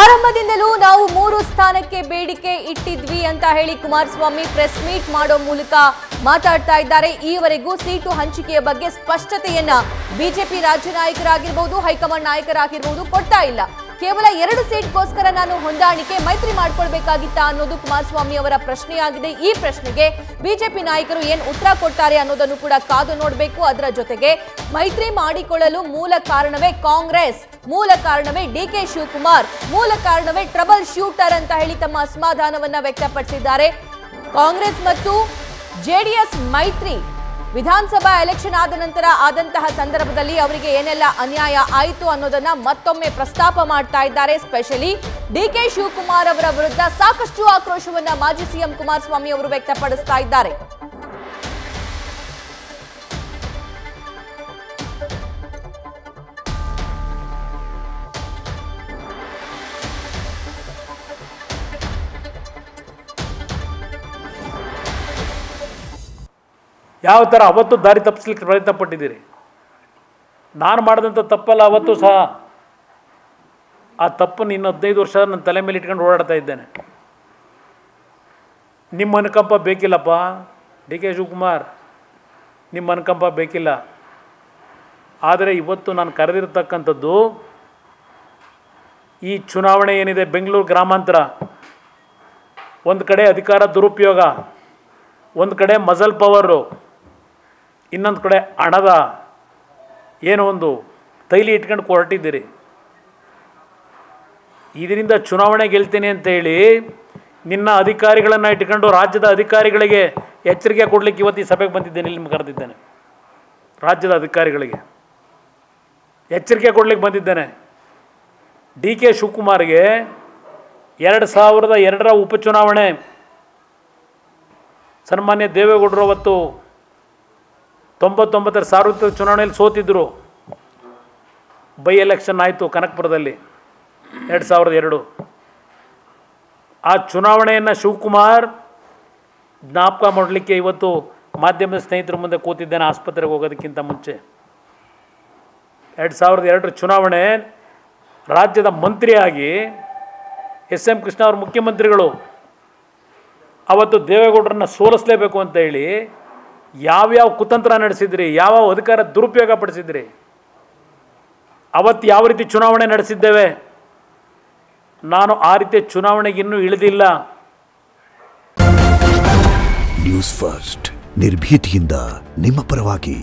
ಆರಂಭದಿಂದಲೂ ನಾವು ಮೂರು ಸ್ಥಾನಕ್ಕೆ ಬೇಡಿಕೆ ಇಟ್ಟಿದ್ವಿ ಅಂತ ಹೇಳಿ ಕುಮಾರಸ್ವಾಮಿ ಪ್ರೆಸ್ ಮೀಟ್ ಮಾಡೋ ಮೂಲಕ ಮಾತಾಡ್ತಾ ಇದ್ದಾರೆ. ಈವರೆಗೂ ಸೀಟು ಹಂಚಿಕೆಯ ಬಗ್ಗೆ ಸ್ಪಷ್ಟತೆಯನ್ನ ಬಿಜೆಪಿ ರಾಜ್ಯ ನಾಯಕರಾಗಿರ್ಬೋದು, ಹೈಕಮಾಂಡ್ ನಾಯಕರಾಗಿರ್ಬೋದು ಕೊಡ್ತಾ ಇಲ್ಲ. ಕೇವಲ ಎರಡು ಸೀಟ್ಗೋಸ್ಕರ ನಾನು ಹೊಂದಾಣಿಕೆ ಮೈತ್ರಿ ಮಾಡಿಕೊಳ್ಬೇಕಾಗಿತ್ತಾ ಅನ್ನೋದು ಕುಮಾರಸ್ವಾಮಿ ಅವರ ಪ್ರಶ್ನೆಯಾಗಿದೆ. ಈ ಪ್ರಶ್ನೆಗೆ ಬಿಜೆಪಿ ನಾಯಕರು ಏನ್ ಉತ್ತರ ಕೊಡ್ತಾರೆ ಅನ್ನೋದನ್ನು ಕೂಡ ಕಾದು ನೋಡಬೇಕು. ಅದರ ಜೊತೆಗೆ ಮೈತ್ರಿ ಮಾಡಿಕೊಳ್ಳಲು ಮೂಲ ಕಾರಣವೇ ಕಾಂಗ್ರೆಸ್, ಮೂಲ ಕಾರಣವೇ ಡಿ ಕೆ ಶಿವಕುಮಾರ್, ಮೂಲ ಕಾರಣವೇ ಟ್ರಬಲ್ ಶೂಟರ್ ಅಂತ ಹೇಳಿ ತಮ್ಮ ಅಸಮಾಧಾನವನ್ನ ವ್ಯಕ್ತಪಡಿಸಿದ್ದಾರೆ. ಕಾಂಗ್ರೆಸ್ ಮತ್ತು ಜೆಡಿಎಸ್ ಮೈತ್ರಿ ವಿಧಾನಸಭಾ ಎಲೆಕ್ಷನ್ ಆದ ನಂತರ ಆದಂತಹ ಸಂದರ್ಭದಲ್ಲಿ ಅವರಿಗೆ ಏನೆಲ್ಲ ಅನ್ಯಾಯ ಆಯಿತು ಅನ್ನೋದನ್ನ ಮತ್ತೊಮ್ಮೆ ಪ್ರಸ್ತಾಪ ಮಾಡ್ತಾ ಇದ್ದಾರೆ. ಸ್ಪೆಷಲಿ ಡಿ ಕೆ ಶಿವಕುಮಾರ್ ಅವರ ವಿರುದ್ಧ ಸಾಕಷ್ಟು ಆಕ್ರೋಶವನ್ನ ಮಾಜಿ ಸಿಎಂ ಕುಮಾರಸ್ವಾಮಿ ಅವರು ವ್ಯಕ್ತಪಡಿಸ್ತಾ ಇದ್ದಾರೆ. ಯಾವ ಥರ ಅವತ್ತು ದಾರಿ ತಪ್ಪಿಸ್ಲಿಕ್ಕೆ ಪ್ರಯತ್ನ ಪಟ್ಟಿದ್ದೀರಿ ನಾನು ಮಾಡಿದಂಥ ತಪ್ಪಲ್ಲ, ಅವತ್ತು ಸಹ. ಆ ತಪ್ಪನ್ನು ಇನ್ನು ಹದಿನೈದು ವರ್ಷ ನನ್ನ ತಲೆ ಮೇಲೆ ಇಟ್ಕೊಂಡು ಓಡಾಡ್ತಾ ಇದ್ದೇನೆ. ನಿಮ್ಮ ಅನುಕಂಪ ಬೇಕಿಲ್ಲಪ್ಪ, ಡಿ ಕೆ ಶಿವಕುಮಾರ್. ನಿಮ್ಮ ಅನುಕಂಪ ಬೇಕಿಲ್ಲ. ಆದರೆ ಇವತ್ತು ನಾನು ಕರೆದಿರ್ತಕ್ಕಂಥದ್ದು, ಈ ಚುನಾವಣೆ ಏನಿದೆ, ಬೆಂಗಳೂರು ಗ್ರಾಮಾಂತರ. ಒಂದು ಕಡೆ ಅಧಿಕಾರ ದುರುಪಯೋಗ, ಒಂದು ಕಡೆ ಮಜಲ್ ಪವರು. ಇನ್ನೊಂದು ಕಡೆ ಹಣದ ಏನೋ ಒಂದು ತೈಲಿ ಇಟ್ಕೊಂಡು ಕೊರಟಿದ್ದೀರಿ. ಇದರಿಂದ ಚುನಾವಣೆ ಗೆಲ್ತೀನಿ ಅಂತ ಹೇಳಿ ನಿನ್ನ ಅಧಿಕಾರಿಗಳನ್ನು ಇಟ್ಕೊಂಡು ರಾಜ್ಯದ ಅಧಿಕಾರಿಗಳಿಗೆ ಎಚ್ಚರಿಕೆ ಕೊಡಲಿಕ್ಕೆ ಇವತ್ತು ಈ ಸಭೆಗೆ ಬಂದಿದ್ದೇನೆ ನಿಮ್ಗೆ ಕರೆದಿದ್ದೇನೆ. ರಾಜ್ಯದ ಅಧಿಕಾರಿಗಳಿಗೆ ಎಚ್ಚರಿಕೆ ಕೊಡಲಿಕ್ಕೆ ಬಂದಿದ್ದೇನೆ. ಡಿ ಕೆ ಶಿವಕುಮಾರ್ಗೆ ಎರಡು ಸಾವಿರದ ಎರಡರ ಉಪಚುನಾವಣೆ ಸನ್ಮಾನ್ಯ ದೇವೇಗೌಡರು ಅವತ್ತು ತೊಂಬತ್ತೊಂಬತ್ತರ ಸಾರ್ವತ್ರಿಕ ಚುನಾವಣೆಯಲ್ಲಿ ಸೋತಿದ್ದರು ಬೈ ಎಲೆಕ್ಷನ್ ಆಯಿತು ಕನಕಪುರದಲ್ಲಿ ಎರಡು ಸಾವಿರದ ಎರಡು. ಆ ಚುನಾವಣೆಯನ್ನು ಶಿವಕುಮಾರ್ ಜ್ಞಾಪಕ ಮಾಡಲಿಕ್ಕೆ ಇವತ್ತು ಮಾಧ್ಯಮದ ಸ್ನೇಹಿತರ ಮುಂದೆ ಕೂತಿದ್ದೇನೆ, ಆಸ್ಪತ್ರೆಗೆ ಹೋಗೋದಕ್ಕಿಂತ ಮುಂಚೆ. ಎರಡು ಸಾವಿರದ ಎರಡರ ಚುನಾವಣೆ ರಾಜ್ಯದ ಮಂತ್ರಿಯಾಗಿ ಎಸ್ ಎಂ ಕೃಷ್ಣ ಅವರು ಮುಖ್ಯಮಂತ್ರಿಗಳು ಅವತ್ತು ದೇವೇಗೌಡರನ್ನ ಸೋಲಿಸಲೇಬೇಕು ಅಂತ ಹೇಳಿ ಯಾವ್ಯಾವ ಕುತಂತ್ರ ನಡೆಸಿದ್ರಿ, ಯಾವ ಅಧಿಕಾರ ದುರುಪಯೋಗ ಪಡಿಸಿದ್ರಿ ಅವತ್ತು ಯಾವ ರೀತಿ ಚುನಾವಣೆ ನಡೆಸಿದ್ದೇವೆ? ನಾನು ಆ ರೀತಿಯ ಚುನಾವಣೆಗೆ ಇನ್ನೂ ಇಳಿದಿಲ್ಲ. ನ್ಯೂಸ್ ಫಸ್ಟ್ ನಿರ್ಭೀತಿಯಿಂದ ನಿಮ್ಮ ಪರವಾಗಿ.